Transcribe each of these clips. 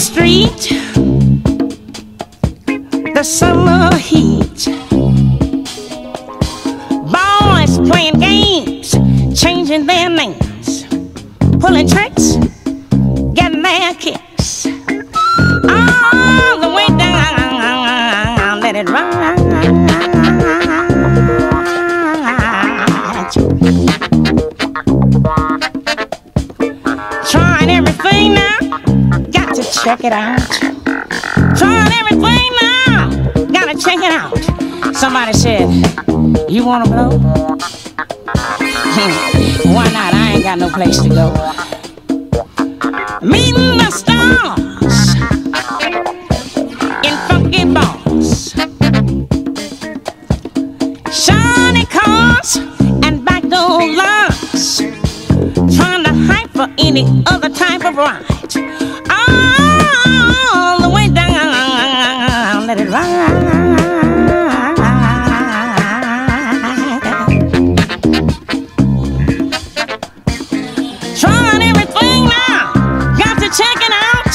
street, the summer heat. Boys playing games, changing their names, pulling tricks. Let it ride. Trying everything now, got to check it out. Trying everything now, gotta check it out. Somebody said, You wanna blow? Why not? I ain't got no place to go. Meeting the for any other type of ride. All the way down, let it ride. Trying everything now, got to check it out.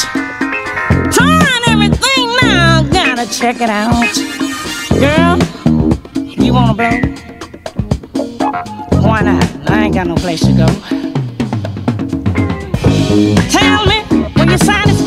Trying everything now, gotta check it out. Girl, you wanna blow? Why not? I ain't got no place to go. Tell me, when you're satisfied?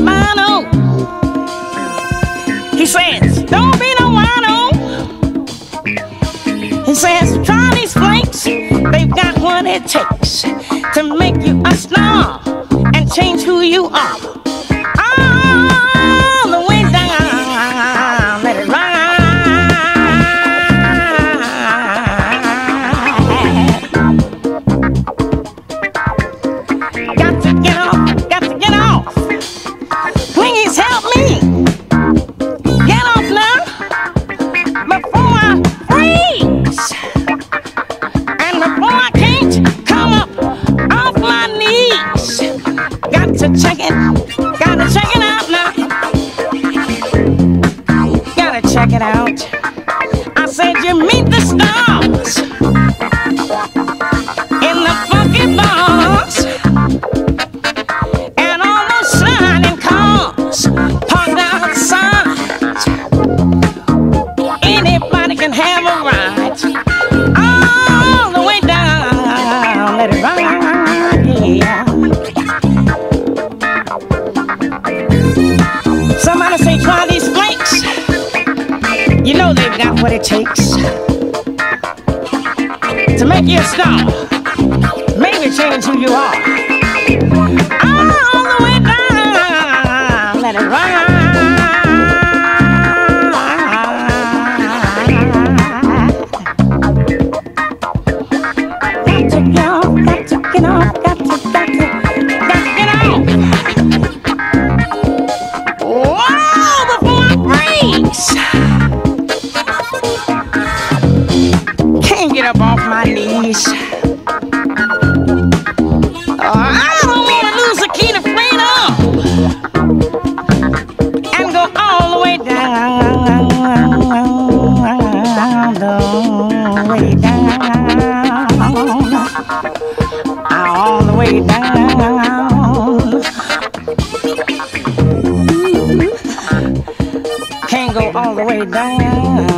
Diabano. He says, don't be no wino. He says, try these flakes. They've got what it takes to make you a star and change who you are. Check it, gotta check it out now. Gotta check it out. I said you meet the stars in the funky bars. And all those shining cars parked outside. Anybody can have a ride. These flakes. You know they've got what it takes to make you a star. Maybe change who you are. Up off my knees. Oh, I don't to lose the key to and go all the way down, the way down, all the way down. Can't go all the way down.